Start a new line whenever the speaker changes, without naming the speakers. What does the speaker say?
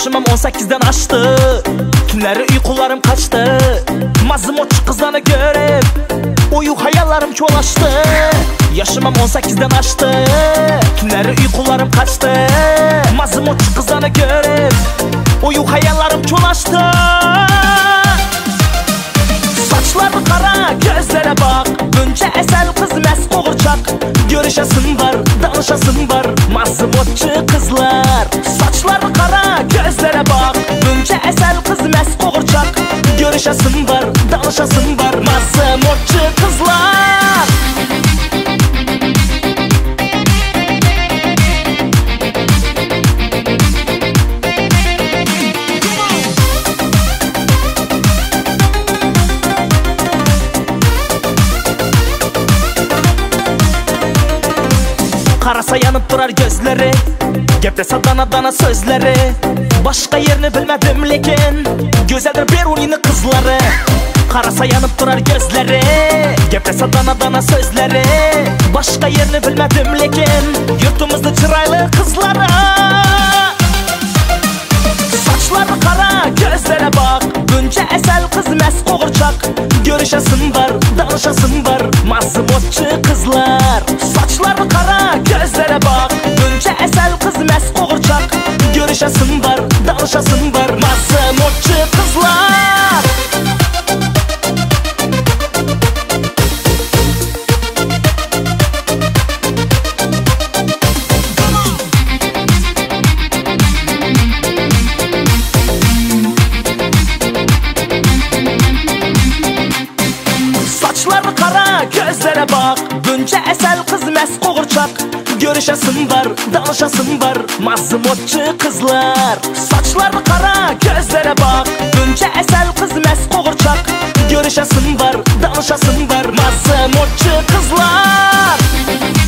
Yaşımam 18'den aştı. Tünleri uykularım kaçtı? Mazımotçu kızlarını görüp Uyu hayallerim çoğulaştı Yaşımam 18'den aştı. Tünleri uykularım kaçtı? Mazımotçu kızlarını görüp Uyu hayallerim çoğulaştı Saçları kara gözlere bak Bunca əsəl qız məs qoğurçaq Görüşəsin var, danışasın var. Masmotçu qızlar Saçları qara, gözlərə bax Bunca əsəl qız məs qoğurçaq Görüşəsin var, danışasın var. Masmotçu qızlar Karasa yanıp durar gözleri. Geplese dana dana sözleri. Başka yerini bilmedim lekin Güzeldir Beruni'nin kızları. Karasa yanıp durar gözleri. Geplese dana dana sözleri. Başka yerini bilmedim lekin Yurtumuzda çıraylı kızları. Saçları kara gözlere bak. Günce esel kız mes koğurçak Görüşesin var danışasın var. Mazımotçu kızlar var danışasın var gözlere bak. Günce esel kız mes koğurçak Görüşesin var danışasın var. Mazımotçu kızlar. Saçları kara gözlere bak. Günce esel kız mes koğurçak Görüşesin var danışasın var. Mazımotçu kızlar